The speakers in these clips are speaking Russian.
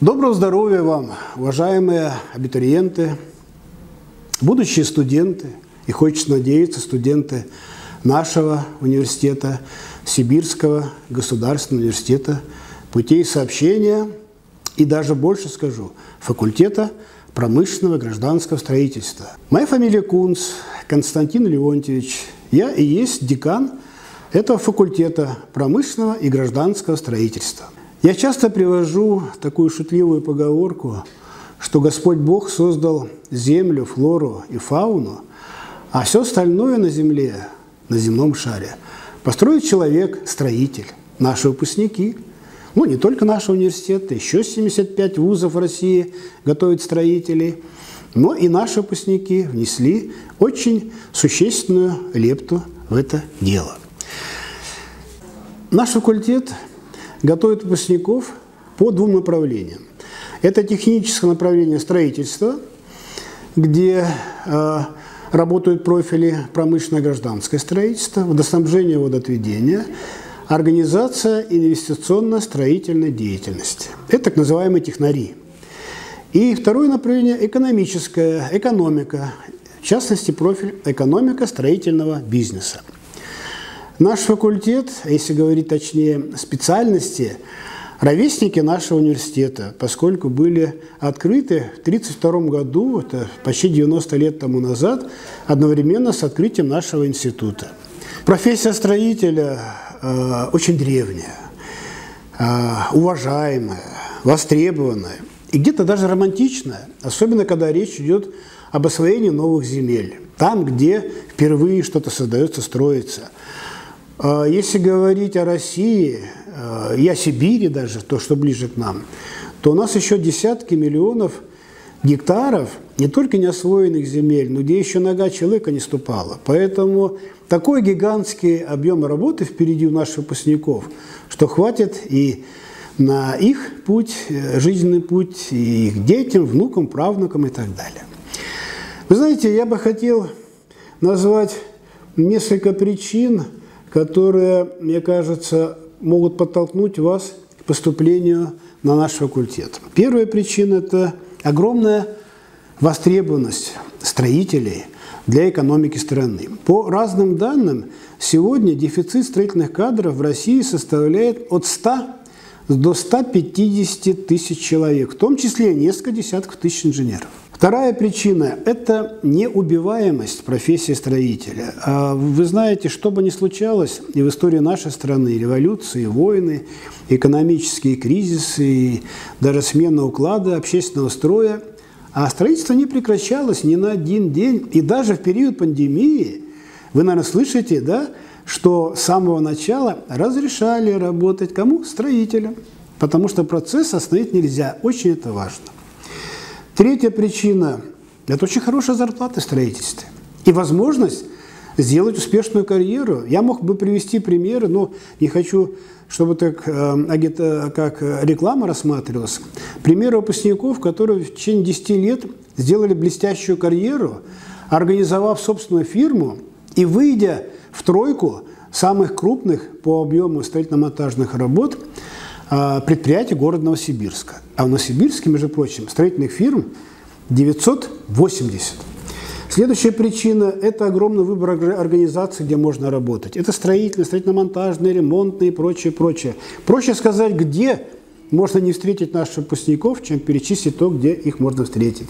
Доброго здоровья вам, уважаемые абитуриенты, будущие студенты, и хочется надеяться, студенты нашего университета, Сибирского государственного университета путей сообщения и даже больше скажу, факультета промышленного гражданского строительства. Моя фамилия Кунц, Константин Леонтьевич. Я и есть декан этого факультета промышленного и гражданского строительства. Я часто привожу такую шутливую поговорку, что Господь Бог создал землю, флору и фауну, а все остальное на земле, на земном шаре, построит человек, строитель, наши выпускники – ну, не только нашего университета, еще 75 вузов России готовят строителей, но и наши выпускники внесли очень существенную лепту в это дело. Наш факультет готовит выпускников по двум направлениям. Это техническое направление строительства, где э, работают профили промышленное гражданское строительство, водоснабжение водоотведения – Организация инвестиционно-строительной деятельности. Это так называемые технари. И второе направление – экономическая, экономика, в частности, профиль экономика строительного бизнеса. Наш факультет, если говорить точнее, специальности, ровесники нашего университета, поскольку были открыты в 1932 году, это почти 90 лет тому назад, одновременно с открытием нашего института. Профессия строителя э, очень древняя, э, уважаемая, востребованная и где-то даже романтичная, особенно когда речь идет об освоении новых земель, там, где впервые что-то создается, строится. Э, если говорить о России э, и о Сибири даже, то, что ближе к нам, то у нас еще десятки миллионов гектаров не только неосвоенных земель, но где еще нога человека не ступала. Поэтому такой гигантский объем работы впереди у наших выпускников, что хватит и на их путь, э, жизненный путь, и их детям, внукам, правнукам и так далее. Вы знаете, я бы хотел назвать несколько причин, которые, мне кажется, могут подтолкнуть вас к поступлению на наш факультет. Первая причина – это огромная востребованность строителей – для экономики страны. По разным данным, сегодня дефицит строительных кадров в России составляет от 100 до 150 тысяч человек, в том числе несколько десятков тысяч инженеров. Вторая причина – это неубиваемость профессии строителя. А вы знаете, что бы ни случалось и в истории нашей страны, революции, войны, экономические кризисы, и даже смена уклада общественного строя – а строительство не прекращалось ни на один день. И даже в период пандемии, вы, наверное, слышите, да, что с самого начала разрешали работать кому? Строителям. Потому что процесс остановить нельзя. Очень это важно. Третья причина – это очень хорошая зарплата в строительстве. И возможность сделать успешную карьеру. Я мог бы привести примеры, но не хочу чтобы так э, как реклама рассматривалась, примеры выпускников, которые в течение 10 лет сделали блестящую карьеру, организовав собственную фирму и выйдя в тройку самых крупных по объему строительно-монтажных работ э, предприятий города Новосибирска. А в Новосибирске, между прочим, строительных фирм 980. Следующая причина – это огромный выбор организаций, где можно работать. Это строительные, строительно-монтажные, ремонтные и прочее, прочее. Проще сказать, где можно не встретить наших выпускников, чем перечислить то, где их можно встретить.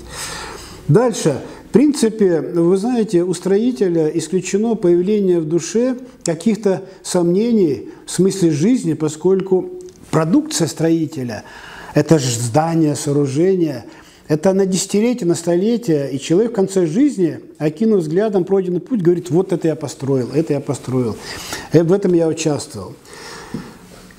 Дальше. В принципе, вы знаете, у строителя исключено появление в душе каких-то сомнений в смысле жизни, поскольку продукция строителя – это же здание, сооружение – это на десятилетие, на столетие, и человек в конце жизни, окинув взглядом пройденный путь, говорит, вот это я построил, это я построил. Э, в этом я участвовал.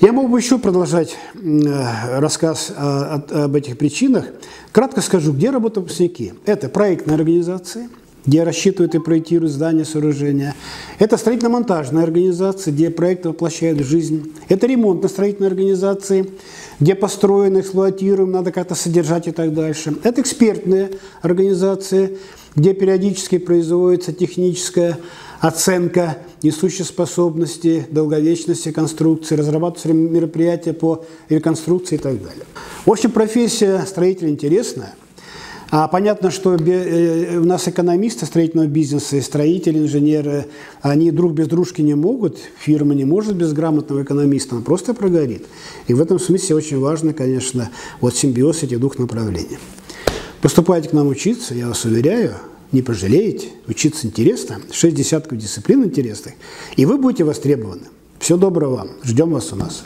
Я мог бы еще продолжать э, рассказ об этих причинах. Кратко скажу, где работают выпускники. Это проектные организации, где рассчитывают и проектируют здания, сооружения. Это строительно-монтажные организации, где проекты воплощают в жизнь. Это ремонтно-строительные организации, где построено, эксплуатируем, надо как-то содержать и так дальше. Это экспертные организации, где периодически производится техническое оценка несущей способности, долговечности конструкции, разрабатывать мероприятия по реконструкции и так далее. В общем, профессия строителя интересная. А понятно, что э, у нас экономисты строительного бизнеса, и строители, инженеры, они друг без дружки не могут, фирма не может без грамотного экономиста, она просто прогорит. И в этом смысле очень важно, конечно, вот симбиоз этих двух направлений. Поступайте к нам учиться, я вас уверяю, не пожалеете, учиться интересно, шесть десятков дисциплин интересных, и вы будете востребованы. Всего доброго вам, ждем вас у нас.